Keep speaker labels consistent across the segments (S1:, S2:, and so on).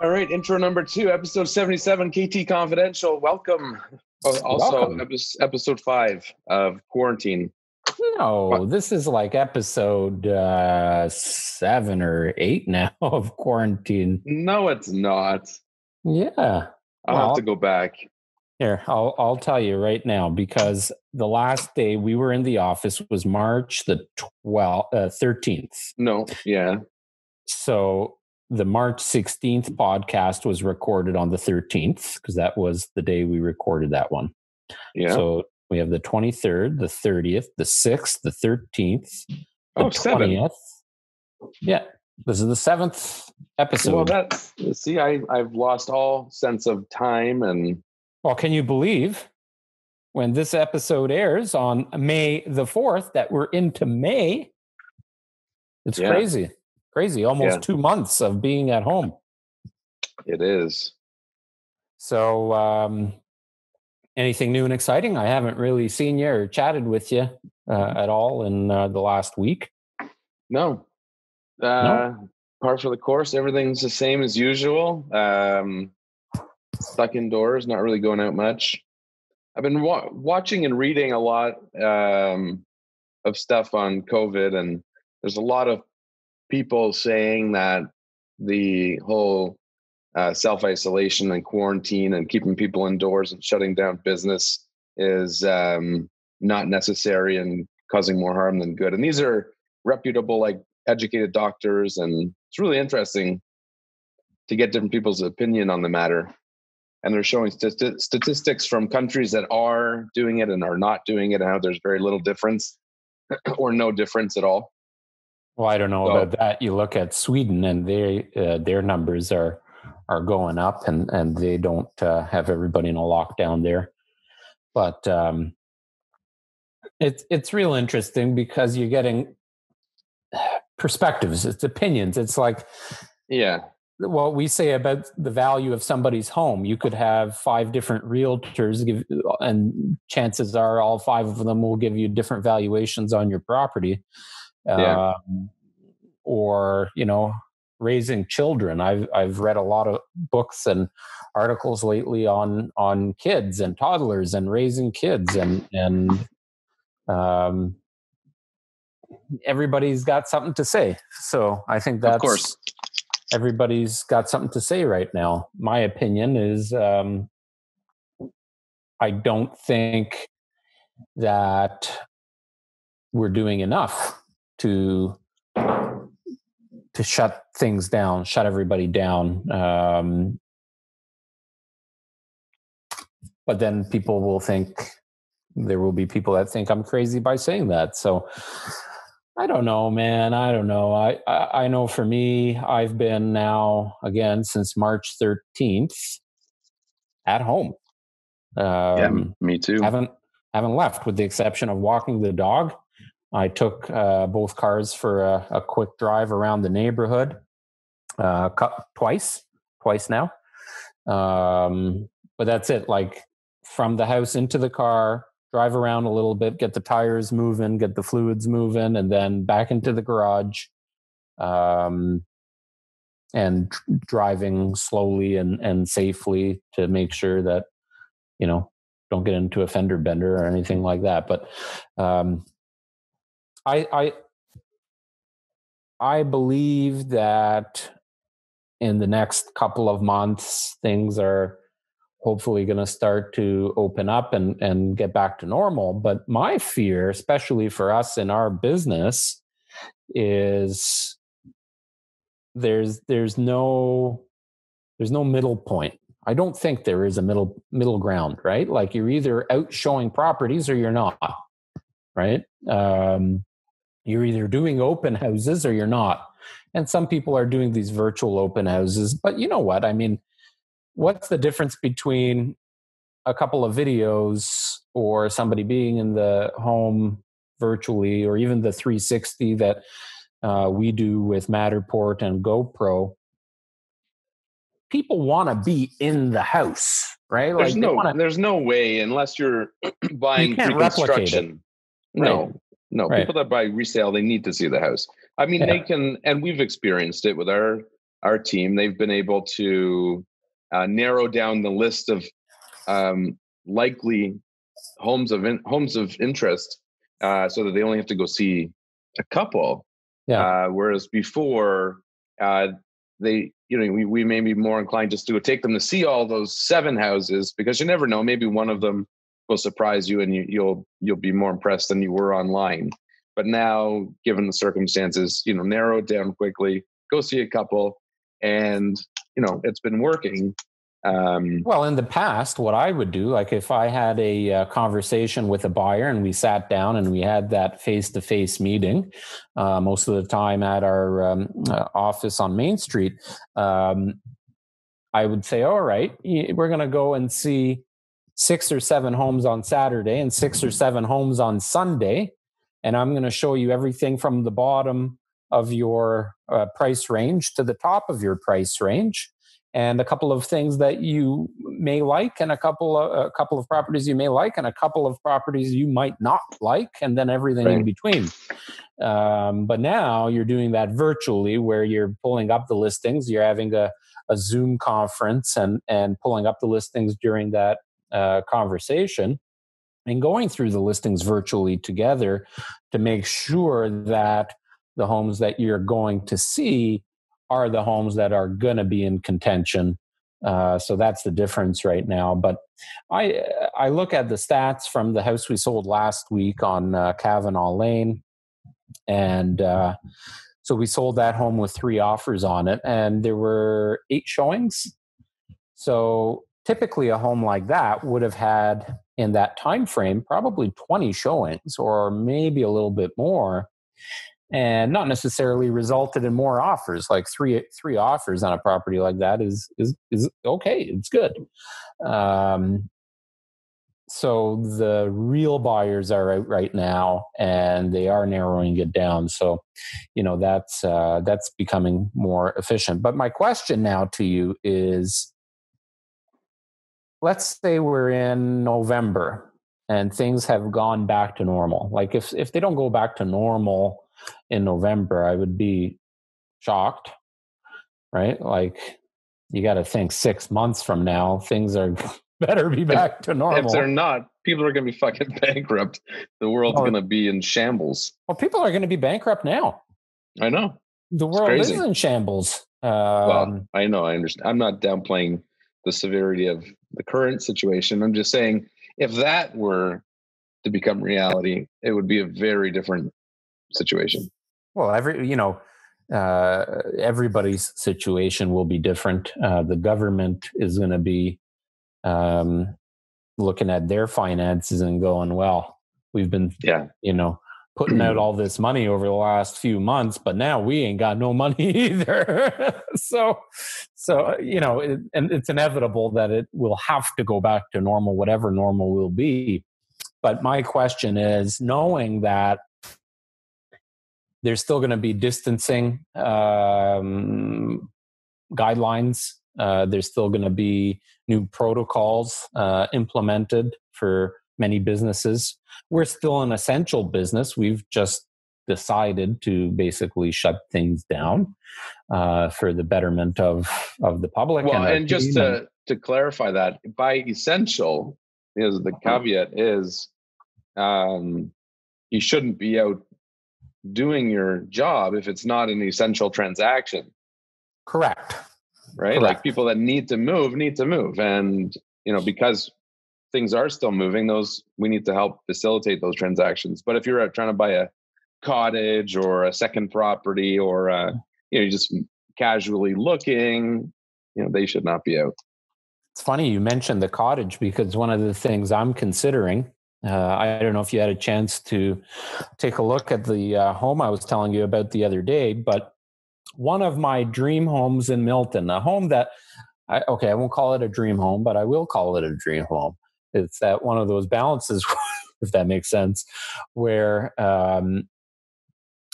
S1: All right, intro number two, episode 77, KT Confidential. Welcome. Oh, Also,
S2: Welcome.
S1: epis- episode five of Quarantine.
S2: No,
S1: What?
S2: this is like episode uh, seven or eight now of quarantine.
S1: No, it's not.
S2: Yeah.
S1: I'll
S2: Well-
S1: have to go back.
S2: Here, I'll I'll tell you right now because the last day we were in the office was March the 12th, uh, 13th.
S1: No, yeah.
S2: So the March 16th podcast was recorded on the 13th because that was the day we recorded that one.
S1: Yeah.
S2: So we have the 23rd, the 30th, the 6th, the 13th, the
S1: oh, seven.
S2: 20th. Yeah. This is the seventh episode.
S1: Well, that's, see, I, I've lost all sense of time and
S2: Well, can you believe when this episode airs on May the 4th that we're into May? It's
S1: Yeah.
S2: crazy. Crazy. Almost
S1: Yeah.
S2: two months of being at home.
S1: it is.
S2: So, um, anything new and exciting? I haven't really seen you or chatted with you uh, at all in uh, the last week.
S1: No. Uh, Par for the course. Everything's the same as usual. Um, stuck indoors, not really going out much. I've been wa- watching and reading a lot um, of stuff on COVID, and there's a lot of people saying that the whole uh, self isolation and quarantine and keeping people indoors and shutting down business is um, not necessary and causing more harm than good. And these are reputable, like educated doctors, and it's really interesting to get different people's opinion on the matter. And they're showing stati- statistics from countries that are doing it and are not doing it, and how there's very little difference or no difference at all.
S2: Well, I don't know
S1: So-
S2: about that. You look at Sweden, and they uh, their numbers are are going up, and and they don't uh, have everybody in a lockdown there. But um, it's it's real interesting because you're getting perspectives, it's opinions. It's like
S1: Yeah,
S2: what we say about the value of somebody's home. You could have five different realtors give, and chances are all five of them will give you different valuations on your property.
S1: Yeah.
S2: Um, or, you know, raising children. I've I've read a lot of books and articles lately on on kids and toddlers and raising kids and and um everybody's got something to say. So I think that's
S1: of course.
S2: everybody's got something to say right now. My opinion is um, I don't think that we're doing enough to to shut things down, shut everybody down. Um, but then people will think there will be people that think I'm crazy by saying that. So I don't know, man. I don't know. I, I I know for me, I've been now again since March 13th at home.
S1: yeah,
S2: Um,
S1: me too.
S2: haven't haven't left, with the exception of walking the dog. I took uh, both cars for a, a quick drive around the neighborhood, uh, twice, twice now. Um, but that's it. Like from the house into the car, drive around a little bit, get the tires moving, get the fluids moving, and then back into the garage. Um, and dr- driving slowly and, and safely to make sure that you know don't get into a fender bender or anything like that. But um, I I I believe that in the next couple of months things are hopefully going to start to open up and and get back to normal. But my fear, especially for us in our business, is there's there's no there's no middle point I don't think there is a middle middle ground, right? Like you're either out showing properties or you're not, right? Um, you're either doing open houses or you're not. And some people are doing these virtual open houses, but you know what? I mean, what's the difference between a couple of videos or somebody being in the home virtually or even the 360 that uh, we do with Matterport and GoPro? people want to be in the house, right?
S1: There's
S2: they
S1: no,
S2: wanna-
S1: there's no way unless you're buying
S2: can't replicate
S1: pre-construction. No, no.
S2: Right.
S1: People that buy resale, they need to see the house. I mean,
S2: Yeah.
S1: they can, and we've experienced it with our our team, they've been able to uh, narrow down the list of um, likely homes of in, homes of interest, uh, so that they only have to go see a couple.
S2: Yeah.
S1: Uh, whereas before, uh, they you know we, we may be more inclined just to take them to see all those seven houses because you never know. Maybe one of them will surprise you, and you, you'll you'll be more impressed than you were online. But now, given the circumstances, you know, narrow it down quickly, go see a couple, and you know it's been working. Um,
S2: well, in the past, what I would do, like if I had a uh, conversation with a buyer and we sat down and we had that face to face meeting, uh, most of the time at our um, uh, office on Main Street, um, I would say, all right, we're going to go and see six or seven homes on Saturday and six or seven homes on Sunday. And I'm going to show you everything from the bottom of your uh, price range to the top of your price range and a couple of things that you may like and a couple of a couple of properties you may like and a couple of properties you might not like and then everything right. in between um, but now you're doing that virtually where you're pulling up the listings you're having a, a zoom conference and and pulling up the listings during that uh, conversation and going through the listings virtually together to make sure that the homes that you're going to see are the homes that are going to be in contention. Uh, so that's the difference right now. But I I look at the stats from the house we sold last week on uh, Kavanaugh Lane, and uh, so we sold that home with three offers on it, and there were eight showings. So typically, a home like that would have had in that time frame probably 20 showings or maybe a little bit more and not necessarily resulted in more offers. Like three three offers on a property like that is is is okay. It's good. Um, so the real buyers are out right now, and they are narrowing it down. So, you know that's uh, that's becoming more efficient. But my question now to you is: Let's say we're in November and things have gone back to normal. Like if if they don't go back to normal in November, I would be shocked, right? Like you got to think six months from now, things are better be back to normal.
S1: If they're not, people are going to be fucking bankrupt. The world's going to be in shambles.
S2: Well, people are going to be bankrupt now.
S1: I know.
S2: The world is in shambles. Um,
S1: well, I know. I understand. I'm not downplaying the severity of the current situation. I'm just saying if that were to become reality, it would be a very different situation.
S2: Well, every you know, uh, everybody's situation will be different. Uh, the government is going to be um, looking at their finances and going, "Well, we've been,
S1: yeah,
S2: you know." Putting out all this money over the last few months but now we ain't got no money either so so you know it, and it's inevitable that it will have to go back to normal whatever normal will be but my question is knowing that there's still going to be distancing um, guidelines. Uh, there's still going to be new protocols uh, implemented for many businesses. We're still an essential business. We've just decided to basically shut things down uh, for the betterment of of the public.
S1: Well, and, and just to to clarify that, by essential, is the caveat is um, you shouldn't be out doing your job if it's not an essential transaction.
S2: Correct.
S1: Right? Correct. Like people that need to move need to move. And, you know, because things are still moving, those we need to help facilitate those transactions. But if you're trying to buy a cottage or a second property or uh, you know, just casually looking, you know, they should not be out.
S2: It's funny you mentioned the cottage because one of the things I'm considering uh, I don't know if you had a chance to take a look at the uh, home I was telling you about the other day, but one of my dream homes in Milton, a home that, I, okay, I won't call it a dream home, but I will call it a dream home. It's that one of those balances, if that makes sense, where um,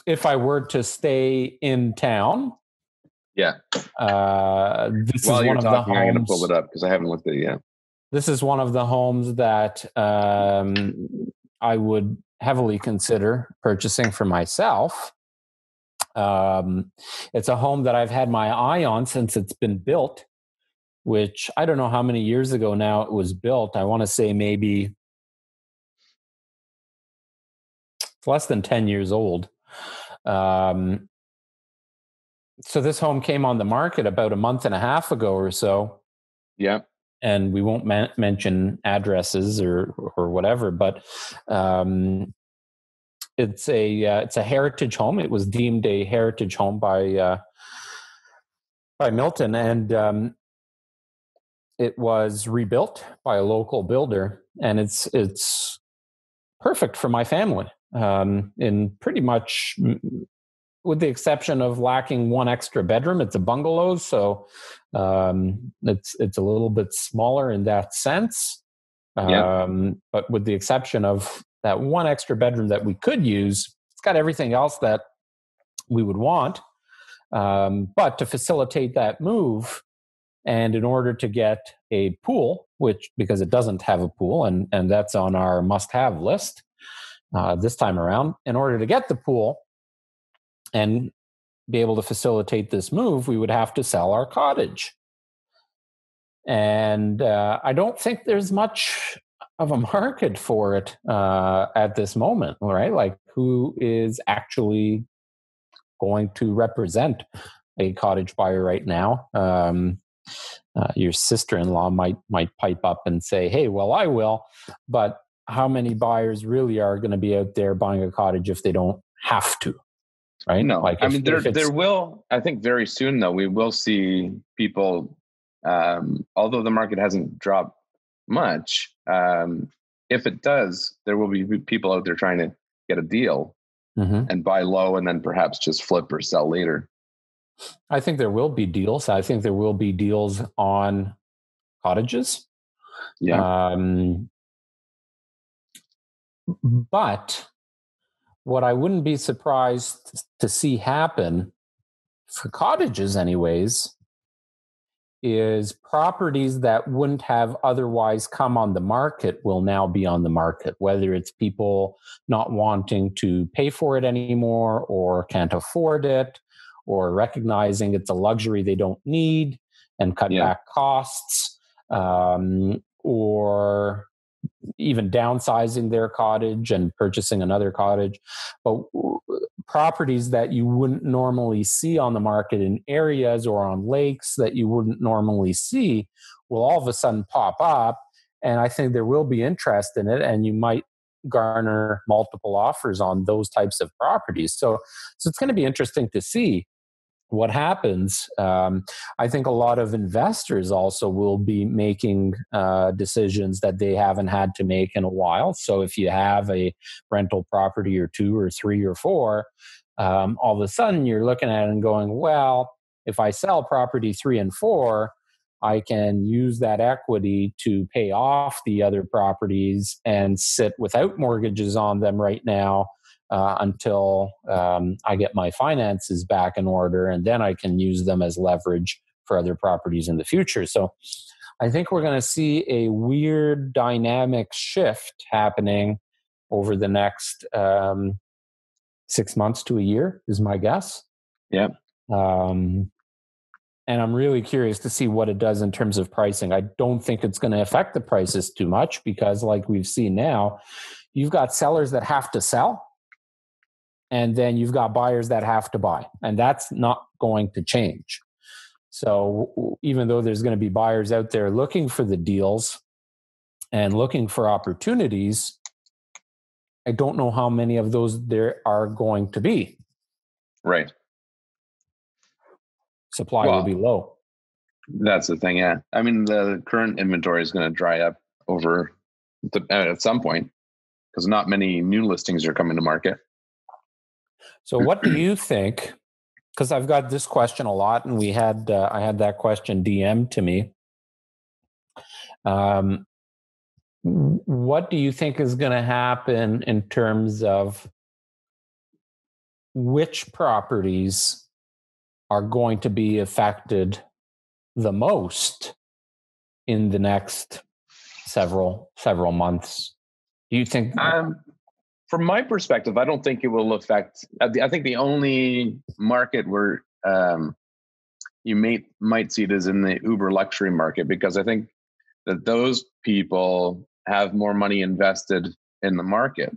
S2: if I were to stay in town,
S1: yeah,
S2: uh, this
S1: While
S2: is one of
S1: talking,
S2: the homes.
S1: I'm to pull it up because I haven't looked at it yet
S2: this is one of the homes that um, I would heavily consider purchasing for myself. Um, it's a home that I've had my eye on since it's been built, which I don't know how many years ago now it was built. I want to say maybe it's less than 10 years old. Um, so this home came on the market about a month and a half ago or so.
S1: Yeah.
S2: And we won't man- mention addresses or or whatever, but um, it's a uh, it's a heritage home. It was deemed a heritage home by uh, by Milton, and um, it was rebuilt by a local builder, and it's it's perfect for my family um, in pretty much with the exception of lacking one extra bedroom. It's a bungalow, so um, it's it's a little bit smaller in that sense. Um, But with the exception of that one extra bedroom that we could use, it's got everything else that we would want. Um, but to facilitate that move, and in order to get a pool, which because it doesn't have a pool, and and that's on our must-have list uh, this time around, in order to get the pool, and be able to facilitate this move, we would have to sell our cottage. And uh, I don't think there's much of a market for it uh, at this moment, right? Like, who is actually going to represent a cottage buyer right now? Um, uh, your sister-in-law might might pipe up and say, "Hey, well, I will," but how many buyers really are going to be out there buying a cottage if they don't have to? right?
S1: No, like if, I mean there there will. I think very soon though we will see people. Um, although the market hasn't dropped much, um, if it does, there will be people out there trying to get a deal mm-hmm. and buy low, and then perhaps just flip or sell later.
S2: I think there will be deals. I think there will be deals on cottages.
S1: Yeah. Um,
S2: but what I wouldn't be surprised to see happen for cottages, anyways, is properties that wouldn't have otherwise come on the market will now be on the market, whether it's people not wanting to pay for it anymore or can't afford it or recognizing it's a luxury they don't need and cut yeah. back costs um, or even downsizing their cottage and purchasing another cottage. But properties that you wouldn't normally see on the market in areas or on lakes that you wouldn't normally see will all of a sudden pop up. And I think there will be interest in it, and you might garner multiple offers on those types of properties. So, so it's going to be interesting to see what happens, um, I think a lot of investors also will be making uh, decisions that they haven't had to make in a while. So if you have a rental property or two or three or four, um, all of a sudden you're looking at it and going, well, if I sell property three and four, I can use that equity to pay off the other properties and sit without mortgages on them right now uh, until um, I get my finances back in order, and then I can use them as leverage for other properties in the future. So I think we're going to see a weird dynamic shift happening over the next um, six months to a year, is my guess.
S1: Yeah. Um,
S2: and I'm really curious to see what it does in terms of pricing. I don't think it's going to affect the prices too much because, like we've seen now, you've got sellers that have to sell and then you've got buyers that have to buy and that's not going to change. So even though there's going to be buyers out there looking for the deals and looking for opportunities i don't know how many of those there are going to be.
S1: Right.
S2: Supply well, will be low.
S1: that's the thing yeah. I mean the current inventory is going to dry up over the, at some point because not many new listings are coming to market
S2: so, what do you think? Because I've got this question a lot, and we had uh, I had that question DM to me. Um, what do you think is going to happen in terms of which properties are going to be affected the most in the next several several months? Do you think?
S1: Um, from my perspective, I don't think it will affect. I think the only market where um, you may might see it is in the Uber luxury market because I think that those people have more money invested in the market.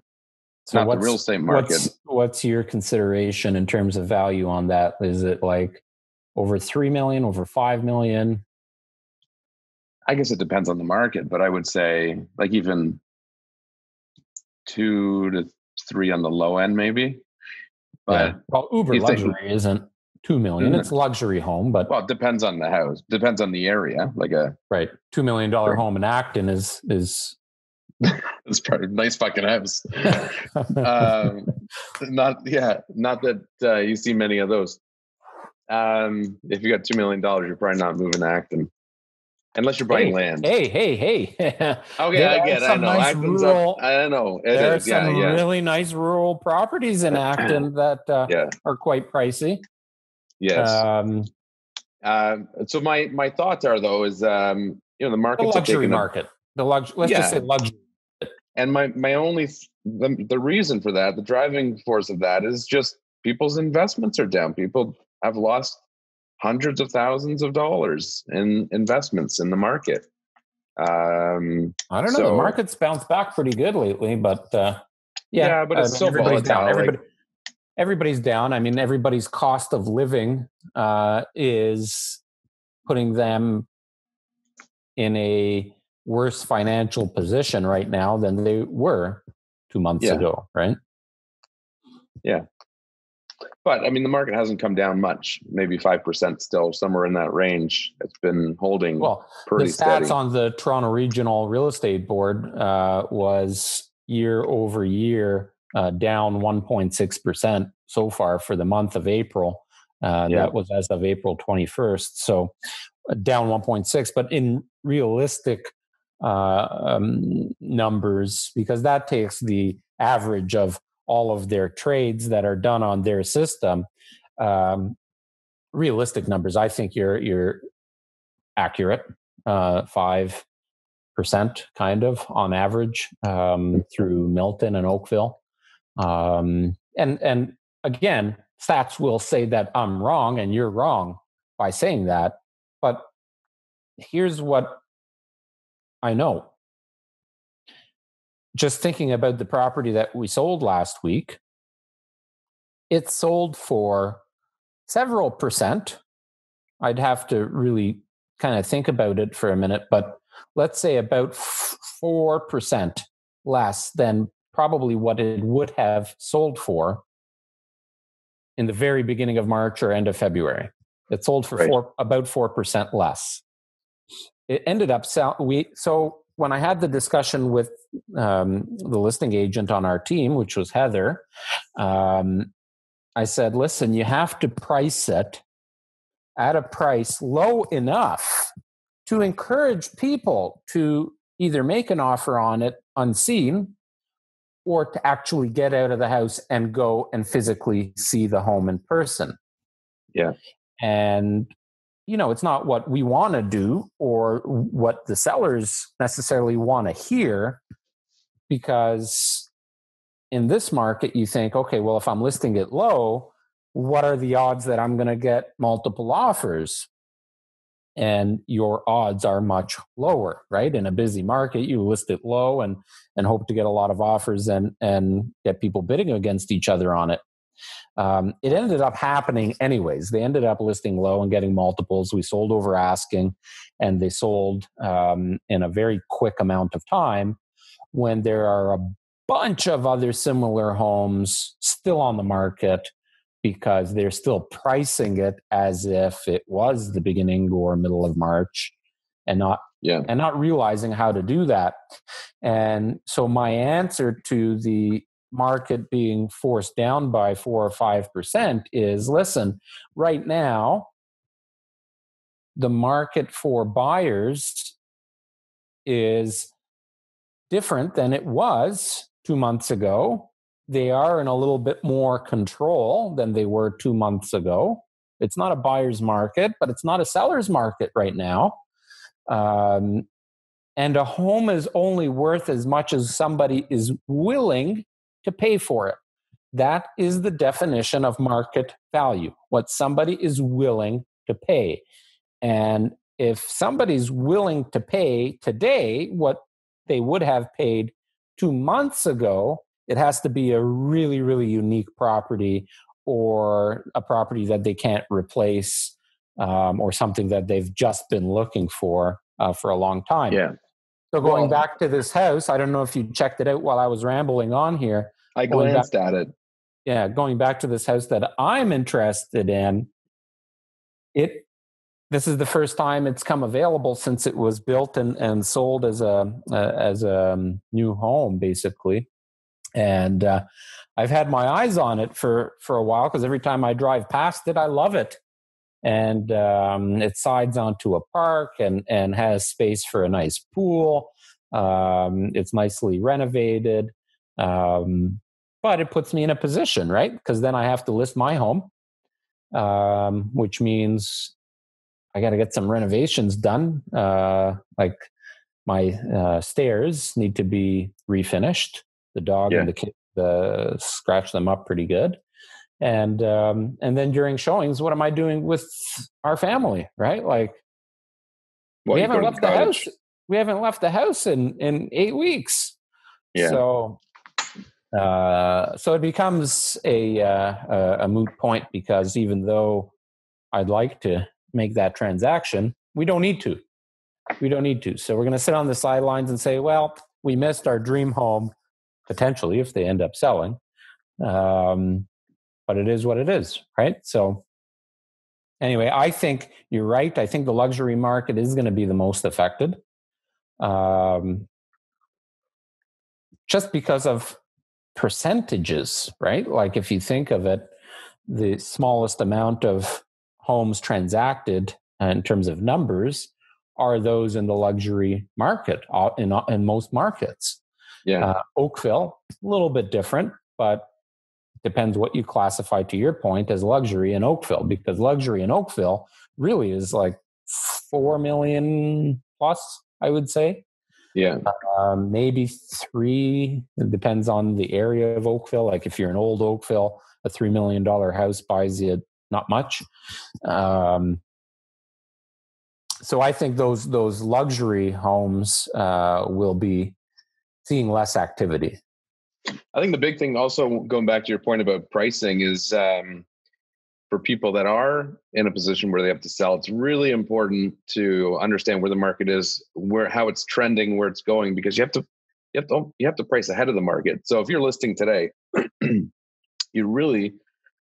S1: It's so not the real estate market.
S2: What's, what's your consideration in terms of value on that? Is it like over three million, over five million?
S1: I guess it depends on the market, but I would say like even two to three on the low end, maybe.
S2: But yeah. well, Uber luxury think, isn't two million. Mm-hmm. It's luxury home, but
S1: well, it depends on the house. Depends on the area. Like a
S2: right two million dollar right. home in Acton is is.
S1: it's probably a nice fucking house. um, not yeah, not that uh, you see many of those. Um, if you got two million dollars, you're probably not moving to Acton. Unless you're buying
S2: hey,
S1: land.
S2: Hey, hey, hey.
S1: okay, I get it. I know. Nice rural, up, I know.
S2: It there is. are some yeah, really nice rural properties in Acton that uh, yeah. are quite pricey.
S1: Yes. Um, uh, so my my thoughts are though is um, you know the market
S2: luxury market the lux let's just say luxury
S1: and my my only the, the reason for that the driving force of that is just people's investments are down people have lost hundreds of thousands of dollars in investments in the market. Um,
S2: I don't know. So, the market's bounced back pretty good lately, but uh, yeah,
S1: yeah, but it's I mean, everybody's
S2: down. Everybody, like, everybody's down. I mean, everybody's cost of living uh, is putting them in a worse financial position right now than they were two months yeah. ago, right?
S1: Yeah. But I mean, the market hasn't come down much. Maybe five percent still, somewhere in that range. It's been holding.
S2: Well, the stats steady. on the Toronto Regional Real Estate Board uh, was year over year uh, down 1.6 percent so far for the month of April. Uh, yeah. That was as of April 21st. So uh, down 1.6, but in realistic uh, um, numbers, because that takes the average of all of their trades that are done on their system. Um, realistic numbers, I think you're you're accurate. Uh, five percent, kind of on average, um, through Milton and Oakville. Um, and and again, stats will say that I'm wrong and you're wrong by saying that. But here's what I know just thinking about the property that we sold last week, it sold for several percent. I'd have to really kind of think about it for a minute, but let's say about 4% less than probably what it would have sold for in the very beginning of March or end of February. It sold for right. four, about 4% less. It ended up sell, we so when I had the discussion with um, the listing agent on our team, which was Heather, um, I said, listen, you have to price it at a price low enough to encourage people to either make an offer on it unseen or to actually get out of the house and go and physically see the home in person.
S1: Yeah.
S2: And you know, it's not what we want to do or what the sellers necessarily want to hear because in this market you think okay well if i'm listing it low what are the odds that i'm going to get multiple offers? And your odds are much lower right? In a busy market you list it low and and hope to get a lot of offers and and get people bidding against each other on it um, it ended up happening anyways. They ended up listing low and getting multiples. We sold over asking, and they sold um, in a very quick amount of time when there are a bunch of other similar homes still on the market because they're still pricing it as if it was the beginning or middle of March and not yeah. and not realizing how to do that. And so my answer to the market being forced down by four or five percent is listen, right now, the market for buyers is different than it was two months ago. They are in a little bit more control than they were two months ago. It's not a buyer's market, but it's not a seller's market right now. Um, and a home is only worth as much as somebody is willing to pay for it. That is the definition of market value, what somebody is willing to pay. And if somebody's willing to pay today what they would have paid two months ago, it has to be a really, really unique property or a property that they can't replace um, or something that they've just been looking for uh, for a long time.
S1: Yeah.
S2: So going well, back to this house, I don't know if you checked it out while I was rambling on here.
S1: I glanced back, at it.
S2: Yeah, going back to this house that I'm interested in, it this is the first time it's come available since it was built and, and sold as a uh, as a um, new home, basically. And uh, I've had my eyes on it for for a while because every time I drive past it, I love it. And um, it sides onto a park and and has space for a nice pool. Um, it's nicely renovated, um, but it puts me in a position, right? Because then I have to list my home, um, which means I got to get some renovations done. Uh, like my uh, stairs need to be refinished. The dog yeah. and the kid uh, scratch them up pretty good. And um, and then during showings, what am I doing with our family? Right, like well, we haven't left the house. We haven't left the house in in eight weeks. Yeah. So uh, so it becomes a, uh, a moot point because even though I'd like to make that transaction. We don't need to. We don't need to. So we're going to sit on the sidelines and say, well, we missed our dream home potentially if they end up selling. Um, but it is what it is, right? So anyway, I think you're right. I think the luxury market is going to be the most affected. Um, just because of percentages, right? Like if you think of it, the smallest amount of homes transacted uh, in terms of numbers are those in the luxury market uh, in, in most markets.
S1: Yeah. Uh,
S2: Oakville, a little bit different, but depends what you classify to your point as luxury in Oakville, because luxury in Oakville really is like 4 million plus, I would say.
S1: Yeah.
S2: Um, maybe three. It depends on the area of Oakville. Like if you're in old Oakville, a $3 million house buys you not much. Um, so I think those those luxury homes uh, will be seeing less activity.
S1: I think the big thing, also going back to your point about pricing, is um, for people that are in a position where they have to sell. It's really important to understand where the market is, where how it's trending, where it's going, because you have to you have to you have to price ahead of the market. So if you're listing today, you really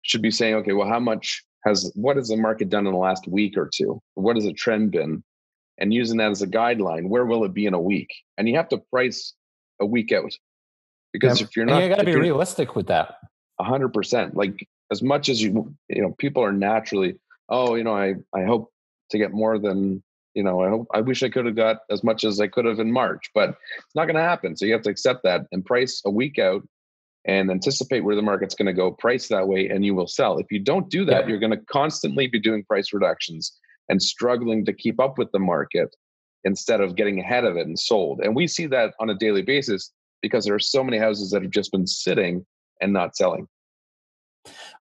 S1: should be saying, okay, well, how much has what has the market done in the last week or two? What has the trend been? And using that as a guideline, where will it be in a week? And you have to price a week out because if you're not,
S2: you got to be realistic with that.
S1: A hundred percent. Like as much as you, you know, people are naturally, oh, you know, I I hope to get more than you know. I hope I wish I could have got as much as I could have in March, but it's not going to happen. So you have to accept that and price a week out and anticipate where the market's going to go, price that way, and you will sell. If you don't do that, you're going to constantly be doing price reductions and struggling to keep up with the market instead of getting ahead of it and sold. And we see that on a daily basis because there are so many houses that have just been sitting and not selling.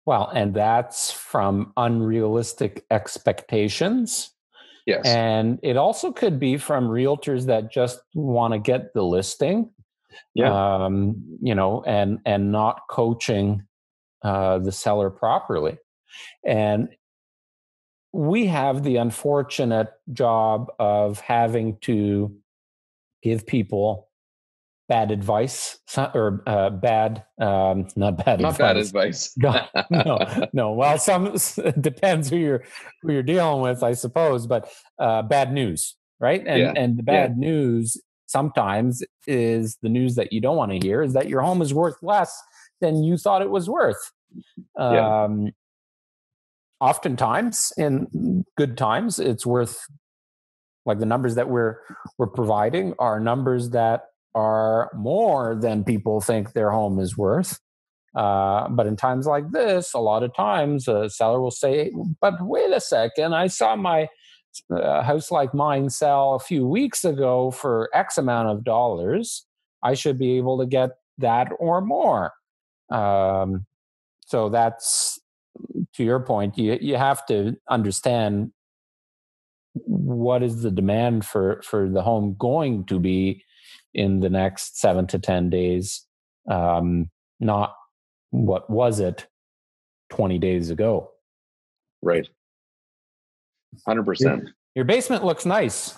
S2: Well, and that's from unrealistic expectations.
S1: Yes.
S2: And it also could be from realtors that just want to get the listing
S1: yeah.
S2: um, you know, and and not coaching uh, the seller properly. And we have the unfortunate job of having to give people bad advice or uh, bad um, not bad
S1: not
S2: advice.
S1: bad
S2: advice no, no no well some depends who you're who you're dealing with i suppose but uh, bad news right and yeah. and the bad yeah. news sometimes is the news that you don't want to hear is that your home is worth less than you thought it was worth. Yeah. Um, oftentimes, in good times, it's worth like the numbers that we're we're providing are numbers that are more than people think their home is worth. Uh, but in times like this, a lot of times a seller will say, "But wait a second, I saw my a house like mine sell a few weeks ago for X amount of dollars, I should be able to get that or more. Um, so that's to your point. You you have to understand what is the demand for for the home going to be in the next seven to ten days, um, not what was it twenty days ago.
S1: Right. Hundred percent.
S2: Your basement looks nice.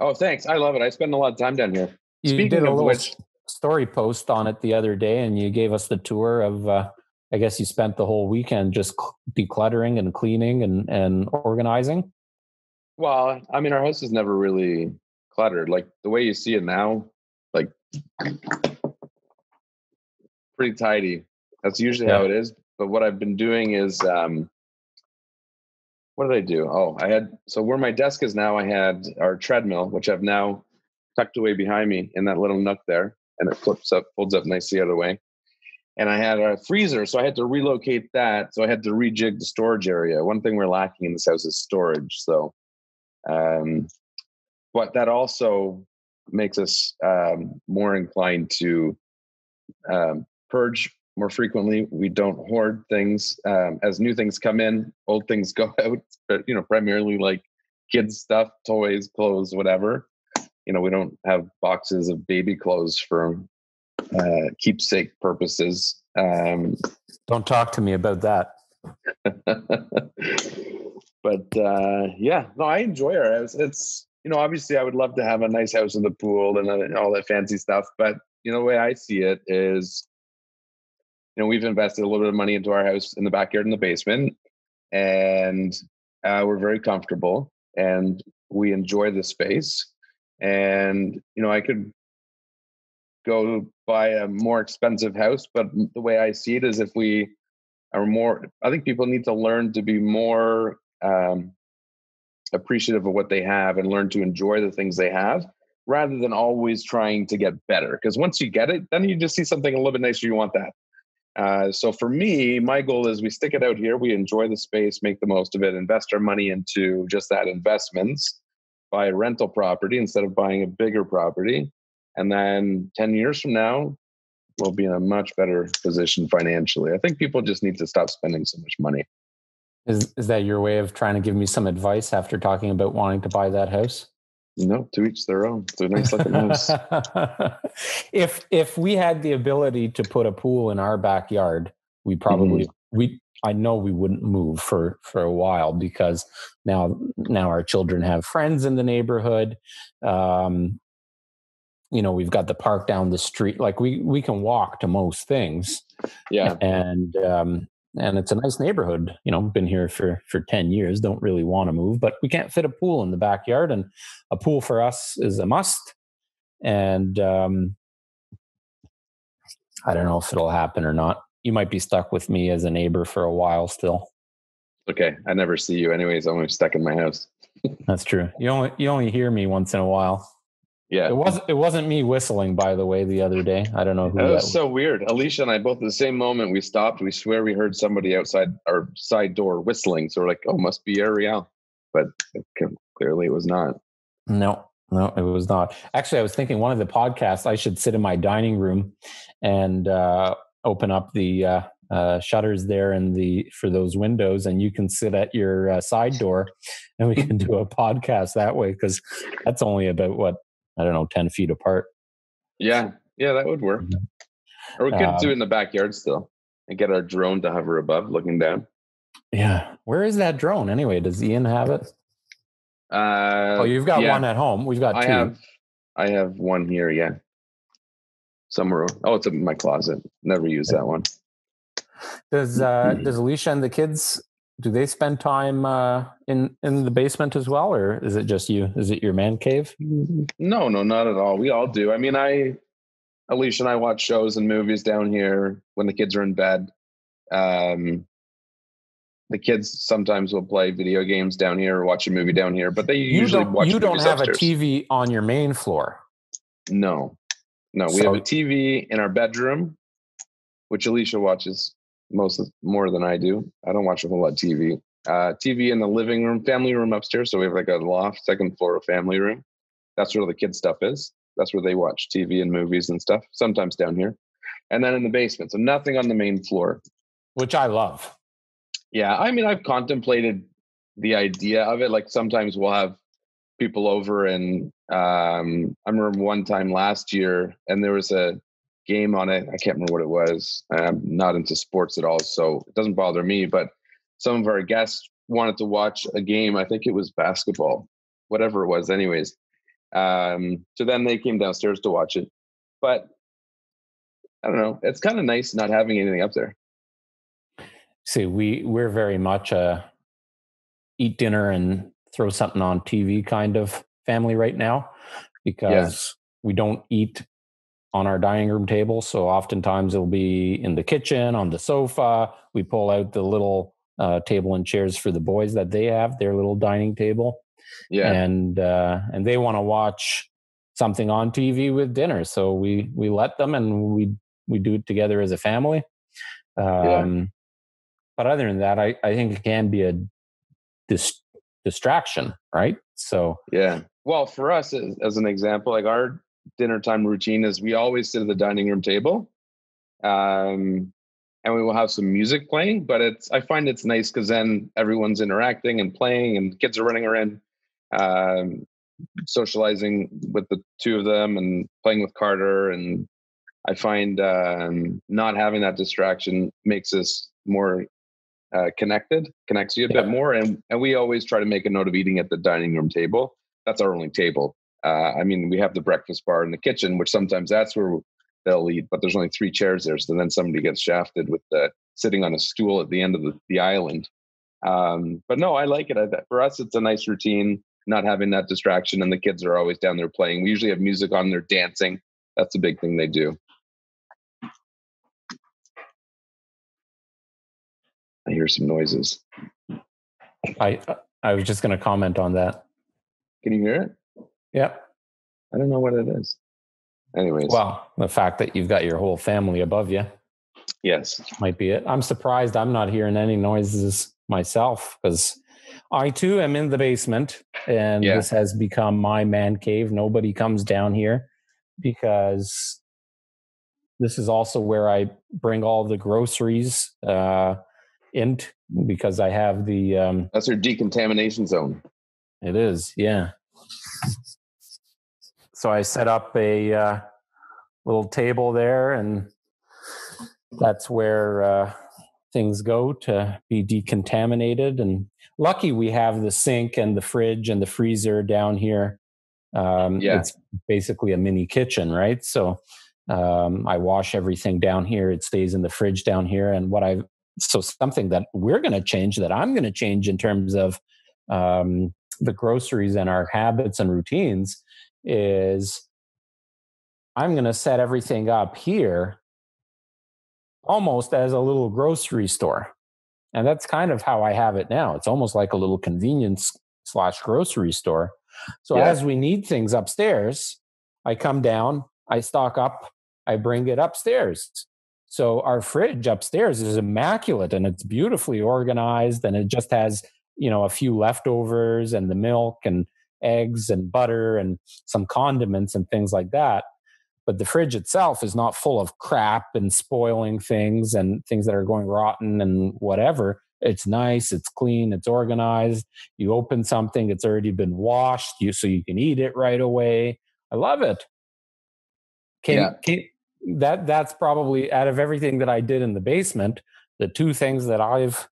S1: Oh, thanks. I love it. I spend a lot of time down here.
S2: You Speaking did a little which, story post on it the other day, and you gave us the tour of. Uh, I guess you spent the whole weekend just decluttering and cleaning and and organizing.
S1: Well, I mean, our house is never really cluttered. Like the way you see it now, like pretty tidy. That's usually yeah. how it is. But what I've been doing is um, what did I do? Oh, I had so where my desk is now, I had our treadmill, which I've now tucked away behind me in that little nook there, and it flips up, folds up nicely out of the way. And I had a freezer, so I had to relocate that. So I had to rejig the storage area. One thing we're lacking in this house is storage. So, um, but that also makes us um, more inclined to um, purge more frequently. We don't hoard things um, as new things come in, old things go out. But you know, primarily like kids stuff, toys, clothes, whatever. You know, we don't have boxes of baby clothes for uh, keepsake purposes. Um,
S2: don't talk to me about that.
S1: but uh, yeah, no, I enjoy our. It's you know, obviously, I would love to have a nice house with a pool and uh, all that fancy stuff. But you know, the way I see it is you know, we've invested a little bit of money into our house in the backyard in the basement, and uh, we're very comfortable and we enjoy the space. And you know, I could go buy a more expensive house, but the way I see it is, if we are more, I think people need to learn to be more um, appreciative of what they have and learn to enjoy the things they have rather than always trying to get better. Because once you get it, then you just see something a little bit nicer, you want that. Uh, so for me, my goal is we stick it out here, we enjoy the space, make the most of it, invest our money into just that investments, buy a rental property instead of buying a bigger property. And then 10 years from now, we'll be in a much better position financially. I think people just need to stop spending so much money.
S2: Is is that your way of trying to give me some advice after talking about wanting to buy that house?
S1: No, to each their own. It's a nice looking house.
S2: if if we had the ability to put a pool in our backyard, we probably mm-hmm. we I know we wouldn't move for for a while because now now our children have friends in the neighborhood. Um, you know, we've got the park down the street. Like we we can walk to most things.
S1: Yeah,
S2: and um, and it's a nice neighborhood. You know, been here for for ten years. Don't really want to move, but we can't fit a pool in the backyard, and a pool for us is a must. And um, I don't know if it'll happen or not. You might be stuck with me as a neighbor for a while still.
S1: Okay, I never see you anyways. I'm stuck in my house.
S2: That's true. You only you only hear me once in a while.
S1: Yeah.
S2: It wasn't it wasn't me whistling by the way the other day. I don't know who
S1: that, that was, was. so weird. Alicia and I both at the same moment we stopped. We swear we heard somebody outside our side door whistling. So we're like, "Oh, must be Ariel." But clearly it was not.
S2: No. No, it was not. Actually, I was thinking one of the podcasts I should sit in my dining room and uh, open up the uh, uh, shutters there and the for those windows, and you can sit at your uh, side door, and we can do a podcast that way because that's only about what I don't know, 10 feet apart.
S1: Yeah. Yeah, that would work. Mm-hmm. Or we could um, do it in the backyard still and get our drone to hover above looking down.
S2: Yeah. Where is that drone anyway? Does Ian have it?
S1: Uh,
S2: oh, you've got yeah. one at home. We've got two.
S1: I have, I have one here. Yeah. Somewhere. Oh, it's in my closet. Never use that one.
S2: Does uh, does Alicia and the kids do they spend time uh, in in the basement as well, or is it just you? Is it your man cave?
S1: No, no, not at all. We all do. I mean, I, Alicia and I watch shows and movies down here when the kids are in bed. Um, the kids sometimes will play video games down here or watch a movie down here, but they you usually watch.
S2: You don't have
S1: upstairs.
S2: a TV on your main floor.
S1: No, no, we so, have a TV in our bedroom, which Alicia watches most more than I do. I don't watch a whole lot of TV. Uh, TV in the living room, family room upstairs. So we have like a loft, second floor of family room. That's where the kid stuff is. That's where they watch TV and movies and stuff. Sometimes down here. and then in the basement. So nothing on the main floor,
S2: which I love.
S1: Yeah, I mean, I've contemplated the idea of it. Like sometimes we'll have people over, and um, I remember one time last year, and there was a game on it. I can't remember what it was. I'm not into sports at all, so it doesn't bother me. But some of our guests wanted to watch a game. I think it was basketball, whatever it was. Anyways, um, so then they came downstairs to watch it. But I don't know. It's kind of nice not having anything up there.
S2: See, we we're very much a eat dinner and throw something on TV kind of family right now because yeah. we don't eat on our dining room table. So oftentimes it'll be in the kitchen, on the sofa. We pull out the little uh, table and chairs for the boys that they have, their little dining table. Yeah. And uh, and they want to watch something on TV with dinner. So we we let them and we we do it together as a family. Um, yeah. But other than that, I, I think it can be a dis- distraction, right? So
S1: yeah. Well, for us, as, as, an example, like our dinner time routine is we always sit at the dining room table, um, and we will have some music playing. But it's I find it's nice because then everyone's interacting and playing, and kids are running around, um, socializing with the two of them, and playing with Carter and I find um, not having that distraction makes us more uh, connected, connects you a yeah. bit more. And, and we always try to make a note of eating at the dining room table. That's our only table. Uh, I mean, we have the breakfast bar in the kitchen, which sometimes that's where they'll eat, but there's only three chairs there. So then somebody gets shafted with the sitting on a stool at the end of the, the island. Um, but no, I like it. I, for us, it's a nice routine, not having that distraction. And the kids are always down there playing. We usually have music on, they're dancing. That's a big thing they do. I hear some noises.
S2: I I was just going to comment on that.
S1: Can you hear it?
S2: Yeah.
S1: I don't know what it is. Anyways.
S2: Well, the fact that you've got your whole family above you.
S1: Yes.
S2: Might be it. I'm surprised I'm not hearing any noises myself because I too am in the basement and yeah. this has become my man cave. Nobody comes down here because this is also where I bring all the groceries. Uh, int because I have the. Um,
S1: That's your decontamination zone.
S2: It is, yeah. So I set up a uh, little table there, and that's where uh, things go to be decontaminated. And lucky we have the sink and the fridge and the freezer down here. Um, yeah. It's basically a mini kitchen, right? So um, I wash everything down here. It stays in the fridge down here. And what I've so something that we're going to change that i'm going to change in terms of um, the groceries and our habits and routines is i'm going to set everything up here almost as a little grocery store. And that's kind of how i have it now. It's almost like a little convenience slash grocery store. So yeah. as we need things upstairs i come down i stock up i bring it upstairs. So our fridge upstairs is immaculate and it's beautifully organized and it just has, you know, a few leftovers and the milk and eggs and butter and some condiments and things like that. But the fridge itself is not full of crap and spoiling things and things that are going rotten and whatever. It's nice, it's clean, it's organized. You open something, it's already been washed, you so you can eat it right away. I love it. Can, yeah. can that that's probably out of everything that I did in the basement, the two things that I've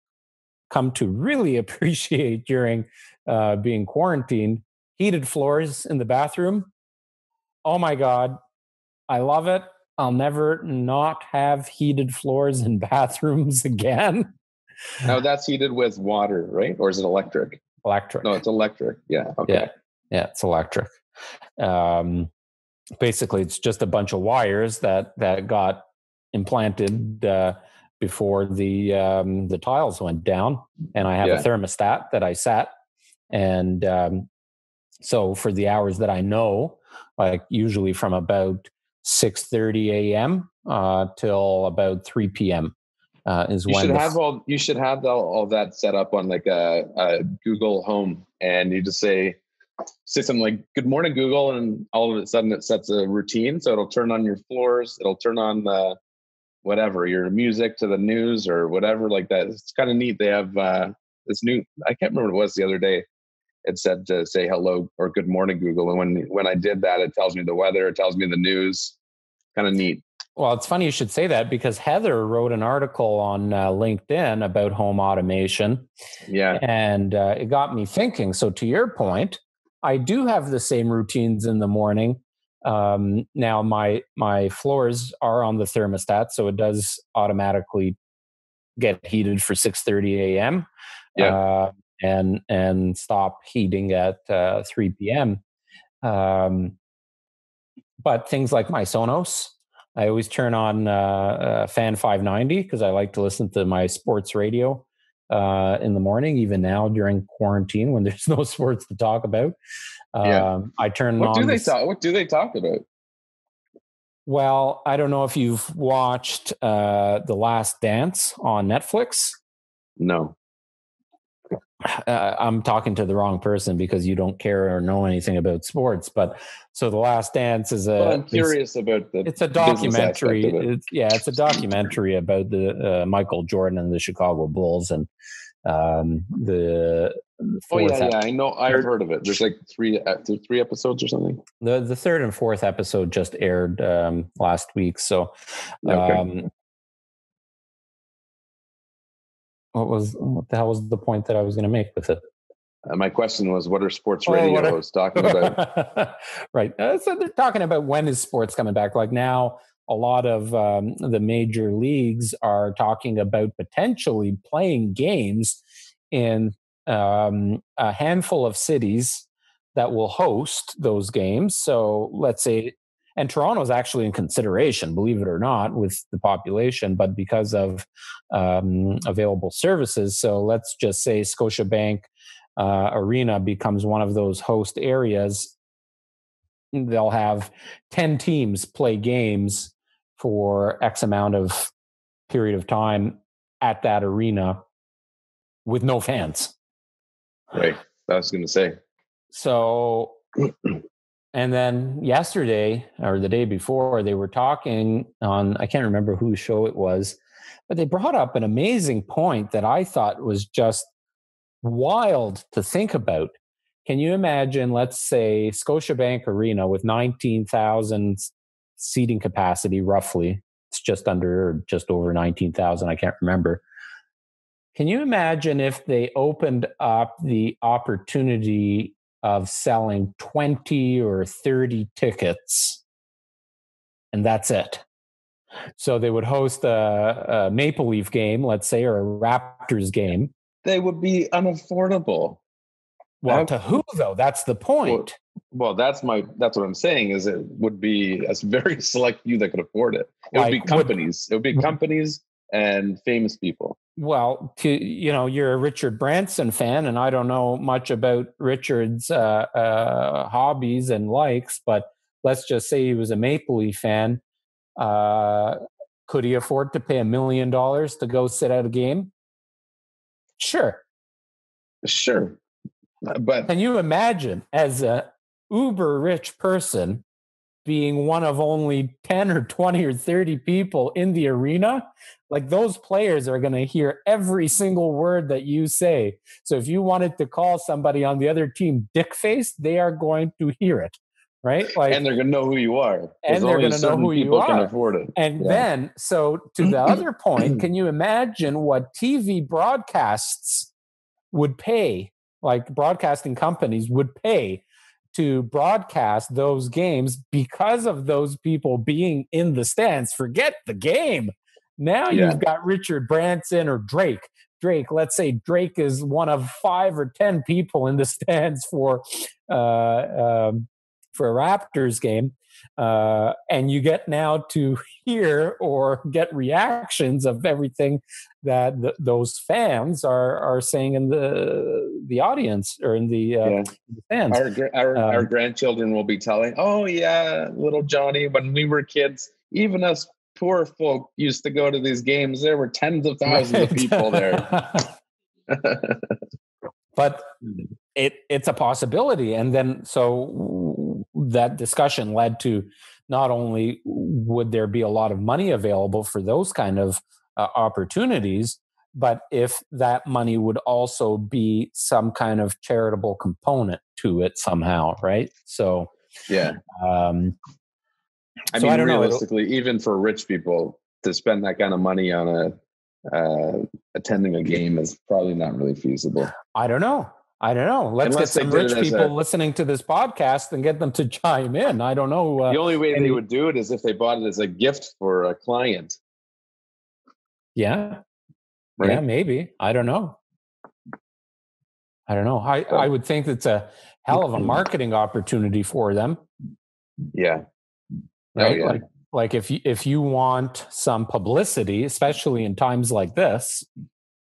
S2: come to really appreciate during uh, being quarantined: heated floors in the bathroom. Oh my god, I love it. I'll never not have heated floors in bathrooms again.
S1: Now that's heated with water, right? Or is it electric?
S2: Electric.
S1: No, it's electric. Yeah. Okay.
S2: Yeah, yeah it's electric. Um, basically it's just a bunch of wires that that got implanted uh, before the um, the tiles went down, and I have yeah. a thermostat that I set, and um, so for the hours that I know, like usually from about six thirty a.m. Uh, till about three p.m. Uh, is
S1: you
S2: when
S1: should have all you should have all, all that set up on like a, a Google Home, and you just say say something like "Good morning, Google," and all of a sudden it sets a routine. So it'll turn on your floors. It'll turn on the whatever your music to the news or whatever like that. It's kind of neat. They have uh, this new. I can't remember what it was the other day. It said to say hello or good morning Google, and when when I did that, it tells me the weather. It tells me the news. Kind of neat.
S2: Well, it's funny you should say that because Heather wrote an article on uh, LinkedIn about home automation.
S1: Yeah.
S2: And uh, it got me thinking. So, to your point, I do have the same routines in the morning. Um, now, my my floors are on the thermostat, so it does automatically get heated for 6:30 a.m.
S1: Yeah.
S2: Uh, and and stop heating at uh, 3 p.m. Um, but things like my Sonos, I always turn on uh, uh, Fan 590 because I like to listen to my sports radio uh, in the morning, even now during quarantine when there's no sports to talk about. Um, yeah. I turn
S1: what
S2: on.
S1: Do they talk, what do they talk about?
S2: Well, I don't know if you've watched uh, The Last Dance on Netflix.
S1: No
S2: uh, I'm talking to the wrong person because you don't care or know anything about sports. But so the Last Dance is a.
S1: Well, I'm curious about the.
S2: It's a documentary. It. It's, yeah, it's a documentary about the uh, Michael Jordan and the Chicago Bulls and um, the.
S1: Oh yeah, yeah, I know. I've heard of it. There's like three, uh, three episodes or something.
S2: The the third and fourth episode just aired um, last week. So, okay. What was what the hell was the point that I was going to make with it?
S1: Uh, my question was, what are sports oh, radio are, hosts talking about?
S2: right. Uh, so they're talking about when is sports coming back. Like now, a lot of um, the major leagues are talking about potentially playing games in um, a handful of cities that will host those games. So let's say and Toronto is actually in consideration, believe it or not, with the population, but because of um, available services. So let's just say Scotiabank uh, Arena becomes one of those host areas. They'll have 10 teams play games for X amount of period of time at that arena with no fans.
S1: Right. I was going to say.
S2: So And then yesterday or the day before, they were talking on, I can't remember whose show it was, but they brought up an amazing point that I thought was just wild to think about. Can you imagine, let's say, Scotiabank Arena with 19,000 seating capacity, roughly? It's just under, or just over 19,000. I can't remember. Can you imagine if they opened up the opportunity of selling 20 or 30 tickets, and that's it. So they would host a, a, Maple Leaf game, let's say, or a Raptors game.
S1: They would be unaffordable.
S2: Well, to who though? That's the point.
S1: Well, well, that's my that's what I'm saying. Is it would be a very select few that could afford it. It like, would be companies. Would, it would be mm-hmm. companies and famous people.
S2: Well, to you know, you're a Richard Branson fan, and I don't know much about Richard's uh, uh, hobbies and likes, but let's just say he was a Maple Leaf fan. Uh, could he afford to pay a million dollars to go sit at a game? Sure,
S1: sure, but
S2: can you imagine as a uber rich person being one of only 10 or 20 or 30 people in the arena, like those players are going to hear every single word that you say. So if you wanted to call somebody on the other team dick face, they are going to hear it. Right.
S1: Like, and they're going to know who you are.
S2: And they're going to know who you are.
S1: Can afford it.
S2: And yeah. then, so to the other point, can you imagine what TV broadcasts would pay, like broadcasting companies would pay to broadcast those games because of those people being in the stands. Forget the game. Now yeah. you've got Richard Branson or Drake. Drake, let's say Drake is one of five or ten people in the stands for uh, um, for a Raptors game, uh, and you get now to hear or get reactions of everything that th- those fans are are saying in the the audience or in the, uh, yeah. the fans.
S1: Our our, um, our grandchildren will be telling, "Oh yeah, little Johnny, when we were kids, even us poor folk used to go to these games. There were tens of thousands right. of people there."
S2: but it it's a possibility and then so that discussion led to not only would there be a lot of money available for those kind of uh, opportunities, but if that money would also be some kind of charitable component to it somehow, right? So,
S1: yeah. Um, I so mean, I realistically, know, even for rich people to spend that kind of money on a uh, attending a game is probably not really feasible.
S2: I don't know. I don't know. Let's Unless get some rich people a, listening to this podcast and get them to chime in. I don't know.
S1: Uh, the only way any, they would do it is if they bought it as a gift for a client.
S2: Yeah. Right? Yeah, maybe. I don't know. I don't know. I, I would think it's a hell of a marketing opportunity for them.
S1: Yeah.
S2: Oh, right. Oh, yeah. Like, like if you if you want some publicity, especially in times like this,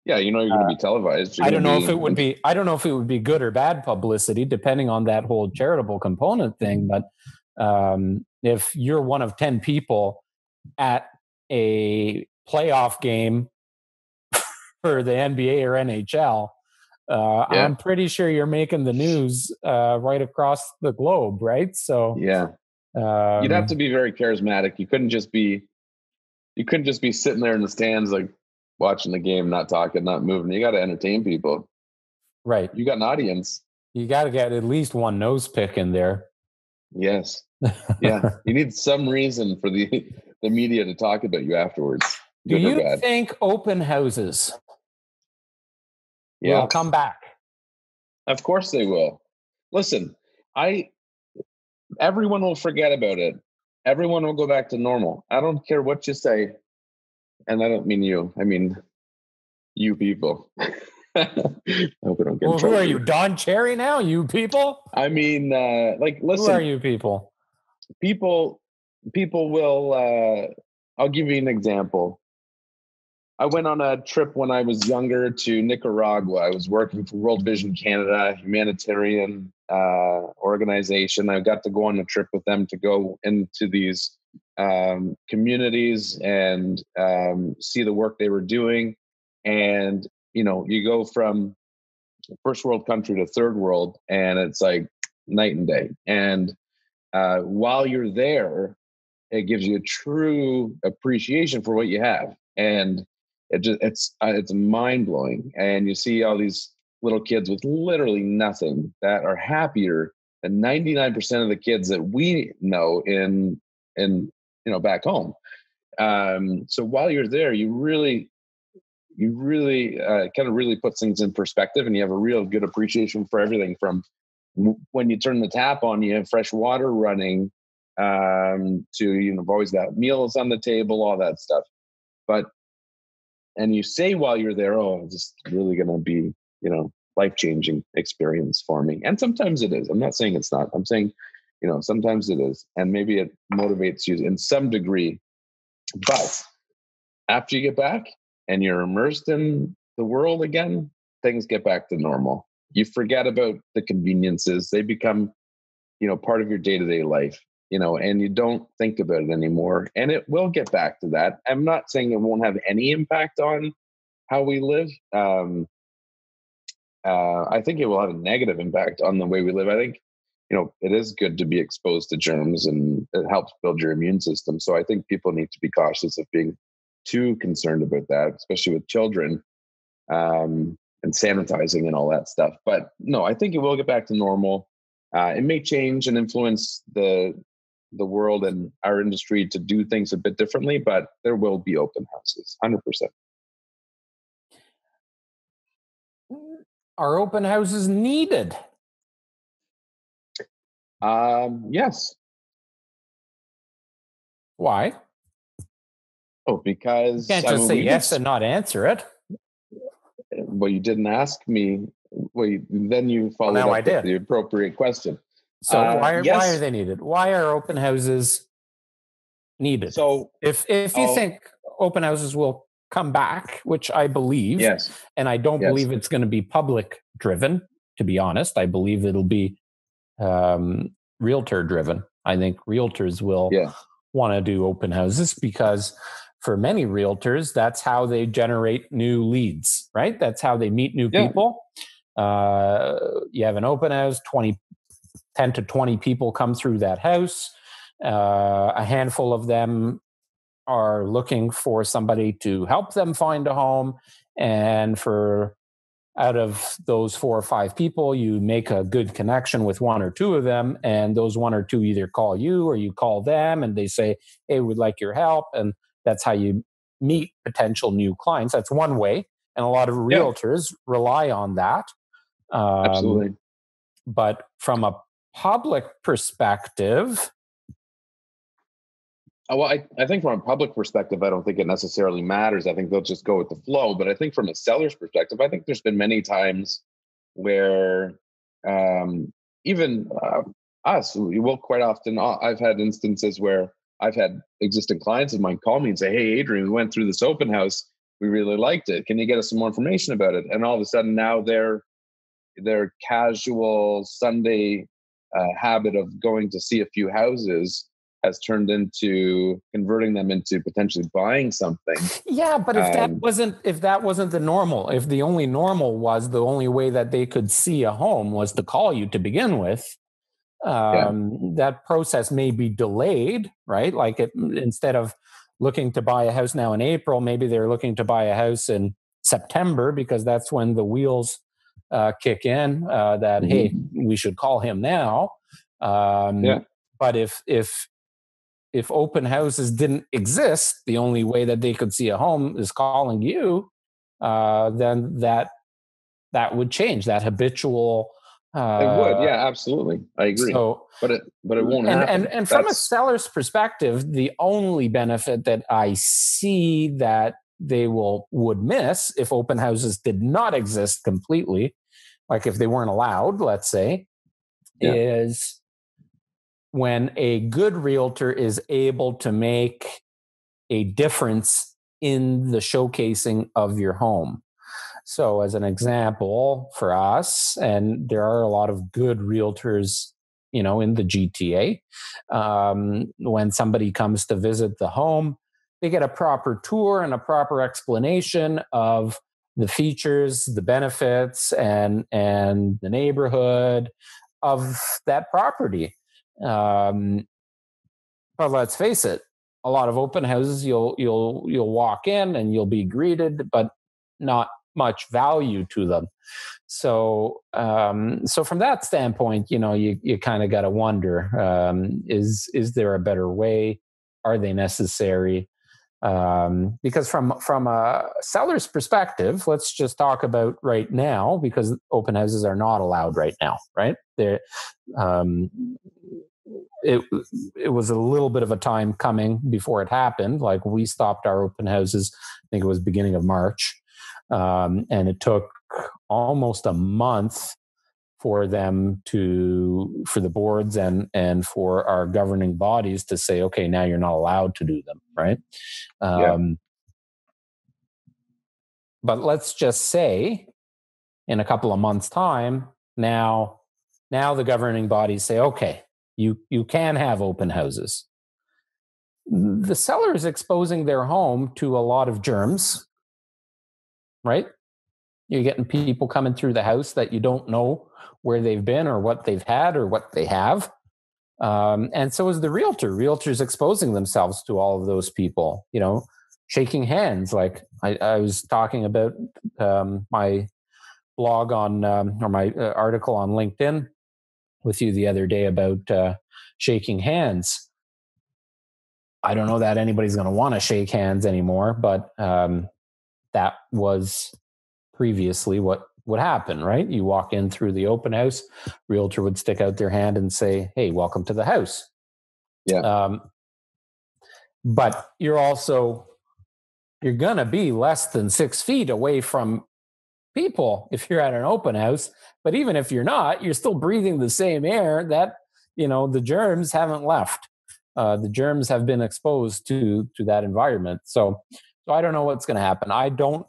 S1: yeah, you know you're going to be uh, televised.
S2: You're I don't know be, if it would be. I don't know if it would be good or bad publicity, depending on that whole charitable component thing. But um, if you're one of ten people at a playoff game for the NBA or NHL, uh, yeah. I'm pretty sure you're making the news uh, right across the globe, right? So
S1: yeah, um, you'd have to be very charismatic. You couldn't just be, you couldn't just be sitting there in the stands like watching the game, not talking, not moving. You got to entertain people.
S2: Right.
S1: You got an audience.
S2: You got to get at least one nose pick in there.
S1: Yes. Yeah. you need some reason for the the media to talk about you afterwards.
S2: Do you think open houses yeah. will come back?
S1: Of course they will. Listen, I everyone will forget about it. Everyone will go back to normal. I don't care what you say and I don't mean you. I mean you people. I
S2: hope I don't get. Well, who are you, Don Cherry? Now, you people.
S1: I mean, uh, like, listen. Who
S2: are you people?
S1: People, people will. Uh, I'll give you an example. I went on a trip when I was younger to Nicaragua. I was working for World Vision Canada, humanitarian uh, organization. I got to go on a trip with them to go into these um, communities and um, see the work they were doing. And, you know, you go from first world country to third world, and it's like night and day. And uh, while you're there, it gives you a true appreciation for what you have. And it just it's uh, it's mind blowing. And you see all these little kids with literally nothing that are happier than 99% of the kids that we know in in you know back home um, so while you're there you really you really uh, kind of really put things in perspective and you have a real good appreciation for everything from when you turn the tap on you have fresh water running um, to you know always got meals on the table all that stuff but and you say while you're there oh it's really going to be you know life changing experience for me. And sometimes it is. I'm not saying it's not. I'm saying you know sometimes it is and maybe it motivates you in some degree. But after you get back and you're immersed in the world again things get back to normal. You forget about the conveniences. They become you know part of your day-to-day life you know and you don't think about it anymore and it will get back to that i'm not saying it won't have any impact on how we live um uh, I think it will have a negative impact on the way we live. I think you know, it is good to be exposed to germs and it helps build your immune system. So I think people need to be cautious of being too concerned about that, especially with children um, and sanitizing and all that stuff. But no, I think it will get back to normal. Uh, it may change and influence the the world and our industry to do things a bit differently, but there will be open houses, hundred percent.
S2: Are open houses needed?
S1: Um, yes.
S2: Why?
S1: Oh, because
S2: you can't just I mean, say yes and not answer it.
S1: Well, you didn't ask me. Well, you, then you followed well, up with the appropriate question.
S2: So uh, why are, yes. why are they needed? Why are open houses needed?
S1: So
S2: if if you I'll, think open houses will come back, which I believe,
S1: yes,
S2: and I don't yes. believe it's going to be public driven. To be honest, I believe it'll be um, realtor driven. I think realtors will
S1: yeah.
S2: want to do open houses because for many realtors, that's how they generate new leads, right? That's how they meet new yeah. people. Uh, you have an open house, 20, 10 to 20 people come through that house. Uh, a handful of them are looking for somebody to help them find a home. And for out of those four or five people, you make a good connection with one or two of them, and those one or two either call you or you call them and they say, Hey, we'd like your help. And that's how you meet potential new clients. That's one way. And a lot of realtors yeah. rely on that.
S1: Um, Absolutely.
S2: But from a public perspective,
S1: uh, well, I, I think from a public perspective, I don't think it necessarily matters. I think they'll just go with the flow. But I think from a seller's perspective, I think there's been many times where um, even uh, us, we will quite often, uh, I've had instances where I've had existing clients of mine call me and say, Hey, Adrian, we went through this open house. We really liked it. Can you get us some more information about it? And all of a sudden now their their casual Sunday uh, habit of going to see a few houses has turned into converting them into potentially buying something.
S2: Yeah, but if um, that wasn't if that wasn't the normal, if the only normal was the only way that they could see a home was to call you to begin with, um, yeah. that process may be delayed, right? Like it, instead of looking to buy a house now in April, maybe they're looking to buy a house in September because that's when the wheels uh, kick in. Uh, that mm-hmm. hey, we should call him now. Um, yeah. But if if if open houses didn't exist, the only way that they could see a home is calling you, uh, then that that would change that habitual.
S1: Uh, it would, yeah, absolutely. I agree. So, but it but it won't
S2: and,
S1: happen.
S2: And and from a seller's perspective, the only benefit that I see that they will would miss if open houses did not exist completely, like if they weren't allowed, let's say, yeah. is when a good realtor is able to make a difference in the showcasing of your home. So, as an example for us, and there are a lot of good realtors, you know, in the GTA, um, when somebody comes to visit the home, they get a proper tour and a proper explanation of the features, the benefits, and and the neighborhood of that property. Um, but let's face it, a lot of open houses you'll you'll you'll walk in and you'll be greeted, but not much value to them. So um, so from that standpoint, you know, you you kind of got to wonder: um, is is there a better way? Are they necessary? Um, because from from a seller's perspective, let's just talk about right now because open houses are not allowed right now, right? They're um, it it was a little bit of a time coming before it happened. Like we stopped our open houses, I think it was beginning of March, um, and it took almost a month for them to for the boards and and for our governing bodies to say, okay, now you're not allowed to do them, right? Um. But let's just say, in a couple of months' time, now now the governing bodies say, okay, you you can have open houses. The seller is exposing their home to a lot of germs, right? You're getting people coming through the house that you don't know where they've been or what they've had or what they have. Um, and so is the realtor. Realtors exposing themselves to all of those people, you know, shaking hands. Like I, I was talking about um, my blog on um, or my uh, article on LinkedIn with you the other day about uh, shaking hands. I don't know that anybody's going to want to shake hands anymore, but um, that was previously what would happen, right? You walk in through the open house, realtor would stick out their hand and say, "Hey, welcome to the house."
S1: Yeah. Um,
S2: but you're also you're going to be less than six feet away from people if you're at an open house. But even if you're not, you're still breathing the same air that, you know, the germs haven't left. Uh, the germs have been exposed to to that environment. So, so I don't know what's going to happen. I don't.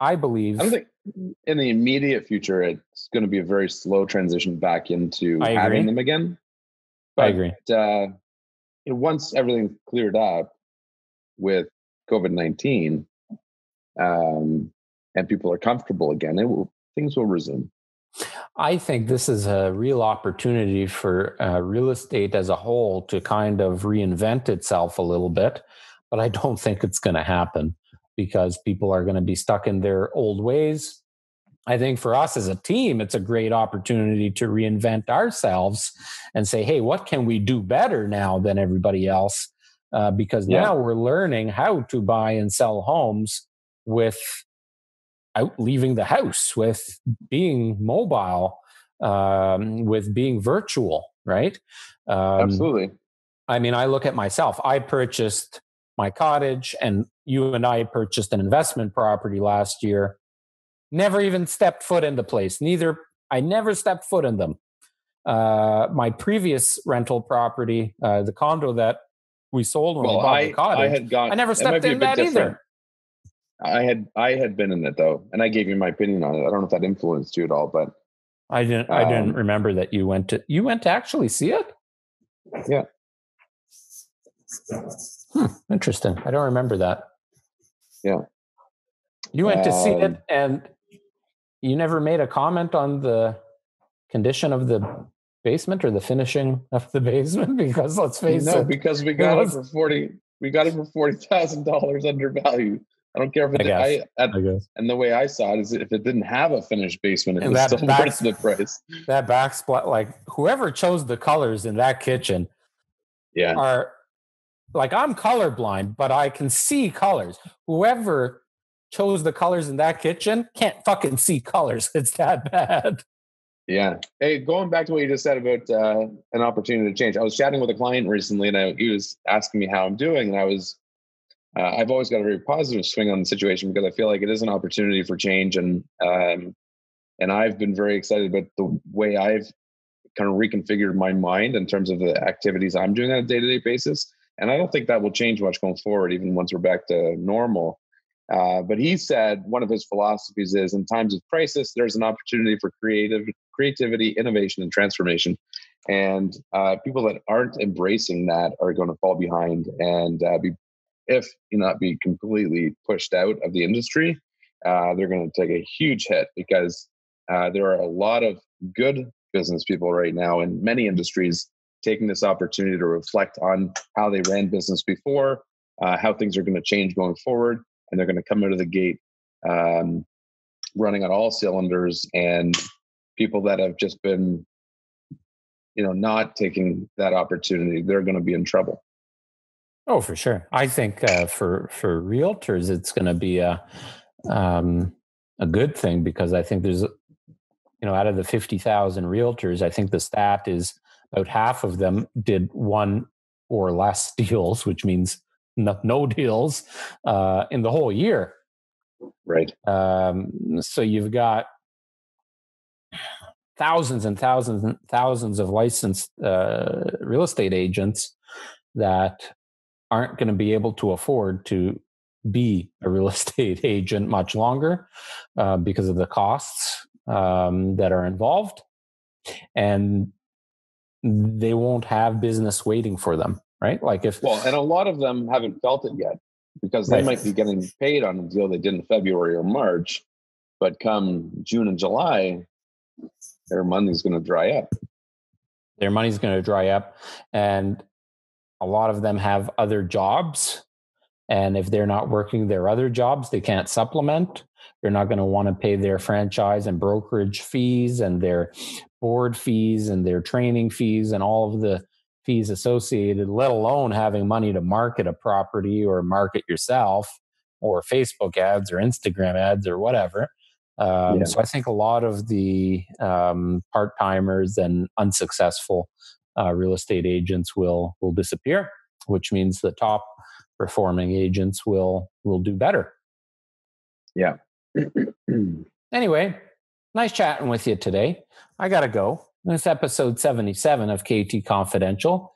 S2: I believe.
S1: I don't think in the immediate future it's going to be a very slow transition back into having them again.
S2: But, I agree.
S1: Uh, you know, once everything's cleared up with COVID nineteen, um, and people are comfortable again, it will, things will resume.
S2: I think this is a real opportunity for uh, real estate as a whole to kind of reinvent itself a little bit, but I don't think it's going to happen because people are going to be stuck in their old ways. I think for us as a team, it's a great opportunity to reinvent ourselves and say, hey, what can we do better now than everybody else? Uh, because yeah. now we're learning how to buy and sell homes with out leaving the house, with being mobile, um, with being virtual, right?
S1: Um, Absolutely.
S2: I mean, I look at myself. I purchased my cottage, and you and I purchased an investment property last year. Never even stepped foot in the place. Neither I never stepped foot in them. Uh, my previous rental property, uh, the condo that we sold when well, we bought I, the cottage, I, had gone, I never stepped in that different. either.
S1: I had I had been in it though, and I gave you my opinion on it. I don't know if that influenced you at all, but
S2: I didn't. Um, I didn't um, remember that you went to you went to actually see it.
S1: Yeah.
S2: Hmm, interesting. I don't remember that.
S1: Yeah.
S2: You went um, to see it, um, and you never made a comment on the condition of the basement or the finishing of the basement because let's face no, it.
S1: No, because we got it, was, it for forty. We got it for forty thousand dollars undervalued. I don't care if it. I, guess, I, at, I guess. And the way I saw it is, if it didn't have a finished basement, it and was still back, worth the price.
S2: That backsplash, like whoever chose the colors in that kitchen,
S1: yeah,
S2: are like I'm colorblind, but I can see colors. Whoever chose the colors in that kitchen can't fucking see colors. It's that bad.
S1: Yeah. Hey, going back to what you just said about uh, an opportunity to change, I was chatting with a client recently, and I, he was asking me how I'm doing, and I was uh, I've always got a very positive swing on the situation because I feel like it is an opportunity for change, and um, and I've been very excited about the way I've kind of reconfigured my mind in terms of the activities I'm doing on a day to day basis. And I don't think that will change much going forward, even once we're back to normal. Uh, but he said one of his philosophies is in times of crisis, there's an opportunity for creative creativity, innovation, and transformation. And uh, people that aren't embracing that are going to fall behind and uh, be if you not be completely pushed out of the industry, uh, they're going to take a huge hit because uh, there are a lot of good business people right now in many industries taking this opportunity to reflect on how they ran business before, uh, how things are going to change going forward, and they're going to come out of the gate um, running on all cylinders. And people that have just been, you know, not taking that opportunity, they're going to be in trouble.
S2: Oh, for sure. I think uh, for for realtors, it's going to be a um, a good thing because I think there's, you know, out of the fifty thousand realtors, I think the stat is about half of them did one or less deals, which means no, no deals uh, in the whole year.
S1: Right.
S2: Um, so you've got thousands and thousands and thousands of licensed uh, real estate agents that aren't going to be able to afford to be a real estate agent much longer uh, because of the costs um, that are involved. And they won't have business waiting for them, right? Like if.
S1: Well, and a lot of them haven't felt it yet because they right. might be getting paid on a deal they did in February or March, but come June and July, their money's going to dry up.
S2: Their money's going to dry up. And a lot of them have other jobs. And if they're not working their other jobs, they can't supplement. They're not going to want to pay their franchise and brokerage fees and their board fees and their training fees and all of the fees associated, let alone having money to market a property or market yourself or Facebook ads or Instagram ads or whatever. Um, yeah. So I think a lot of the um, part timers and unsuccessful uh, real estate agents will will disappear, which means the top performing agents will will do better.
S1: Yeah.
S2: anyway, nice chatting with you today. I gotta go. This episode 77 of KT Confidential.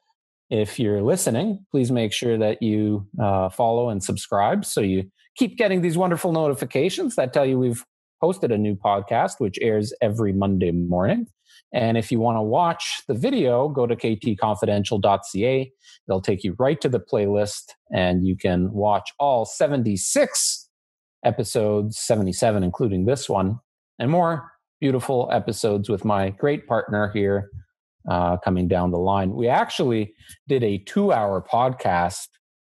S2: If you're listening, please make sure that you uh, follow and subscribe so you keep getting these wonderful notifications that tell you we've posted a new podcast, which airs every Monday morning. And if you want to watch the video, go to ktconfidential.ca. It'll take you right to the playlist, and you can watch all 76 episodes, 77, including this one, and more beautiful episodes with my great partner here uh, coming down the line. We actually did a two hour podcast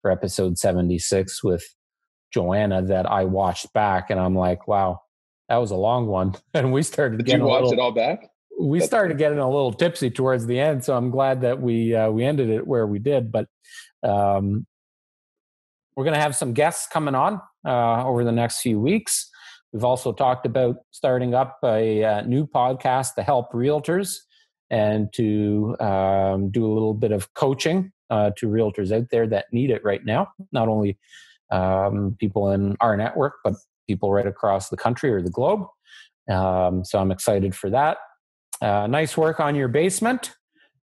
S2: for episode 76 with Joanna that I watched back, and I'm like, wow, that was a long one. And we started
S1: Did
S2: getting
S1: you watch
S2: little,
S1: it all back?
S2: We
S1: That's
S2: started getting a little tipsy towards the end, so I'm glad that we uh, we ended it where we did. But um, we're going to have some guests coming on uh, over the next few weeks. We've also talked about starting up a, a uh, new podcast to help realtors and to um, do a little bit of coaching uh, to realtors out there that need it right now. Not only um, people in our network, but people right across the country or the globe. Um, so I'm excited for that. Uh, nice work on your basement.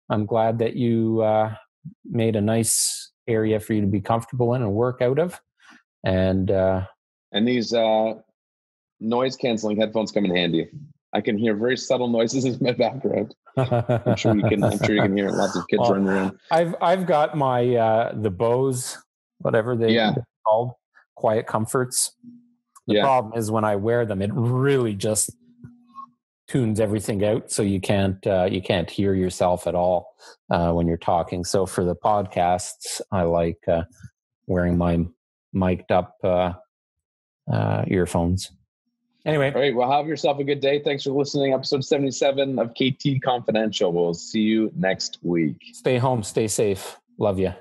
S2: I'm glad that you uh, made a nice area for you to be comfortable in and work out of. And uh,
S1: and these uh, noise canceling headphones come in handy. I can hear very subtle noises in my background. I'm sure you can. I'm sure you can hear lots of kids well, running around.
S2: I've I've got my uh, the Bose, whatever they yeah. called, QuietComforts. The yeah. problem is when I wear them, it really just tunes everything out, so you can't uh, you can't hear yourself at all uh, when you're talking. So for the podcasts, I like uh, wearing my mic'd up uh, uh, earphones. Anyway.
S1: All right. Well, have yourself a good day. Thanks for listening. Episode 77 of KT Confidential. We'll see you next week.
S2: Stay home. Stay safe. Love you.